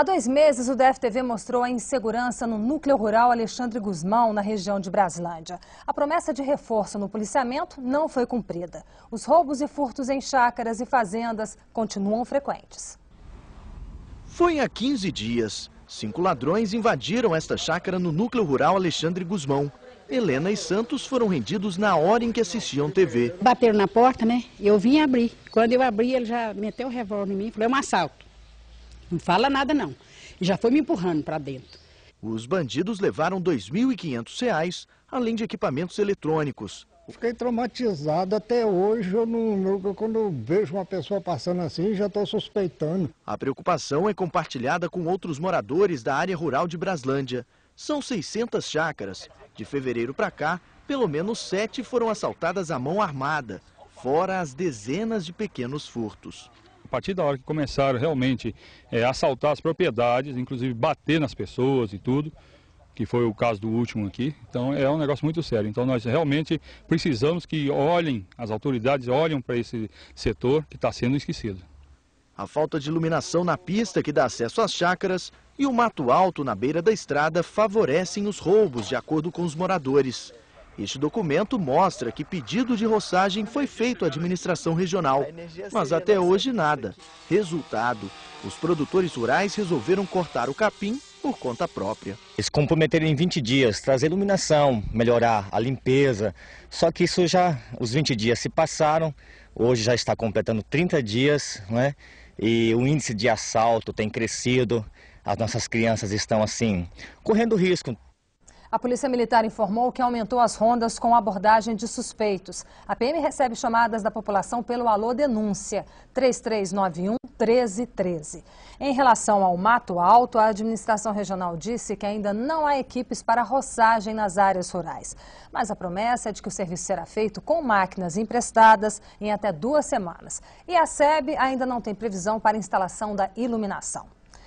Há dois meses, o DFTV mostrou a insegurança no núcleo rural Alexandre Guzmão, na região de Braslândia. A promessa de reforço no policiamento não foi cumprida. Os roubos e furtos em chácaras e fazendas continuam frequentes. Foi há 15 dias. Cinco ladrões invadiram esta chácara no núcleo rural Alexandre Guzmão. Helena e Santos foram rendidos na hora em que assistiam TV. Bateram na porta, né? Eu vim abrir. Quando eu abri, ele já meteu o revólver em mim e falou, é um assalto. Não fala nada não. E já foi me empurrando para dentro. Os bandidos levaram R$ 2.500, além de equipamentos eletrônicos. Fiquei traumatizado até hoje. Eu não, eu, quando eu vejo uma pessoa passando assim, já estou suspeitando. A preocupação é compartilhada com outros moradores da área rural de Braslândia. São 600 chácaras. De fevereiro para cá, pelo menos sete foram assaltadas à mão armada, fora as dezenas de pequenos furtos. A partir da hora que começaram realmente é, assaltar as propriedades, inclusive bater nas pessoas e tudo, que foi o caso do último aqui. Então é um negócio muito sério. Então nós realmente precisamos que olhem, as autoridades olhem para esse setor que está sendo esquecido. A falta de iluminação na pista que dá acesso às chácaras e o mato alto na beira da estrada favorecem os roubos, de acordo com os moradores. Este documento mostra que pedido de roçagem foi feito à administração regional, mas até hoje nada. Resultado, os produtores rurais resolveram cortar o capim por conta própria. Eles comprometeram em 20 dias, trazer iluminação, melhorar a limpeza, só que isso já, os 20 dias se passaram, hoje já está completando 30 dias, né? e o índice de assalto tem crescido, as nossas crianças estão assim, correndo risco. A Polícia Militar informou que aumentou as rondas com abordagem de suspeitos. A PM recebe chamadas da população pelo Alô Denúncia 3391 1313. Em relação ao Mato Alto, a administração regional disse que ainda não há equipes para roçagem nas áreas rurais. Mas a promessa é de que o serviço será feito com máquinas emprestadas em até duas semanas. E a SEB ainda não tem previsão para instalação da iluminação.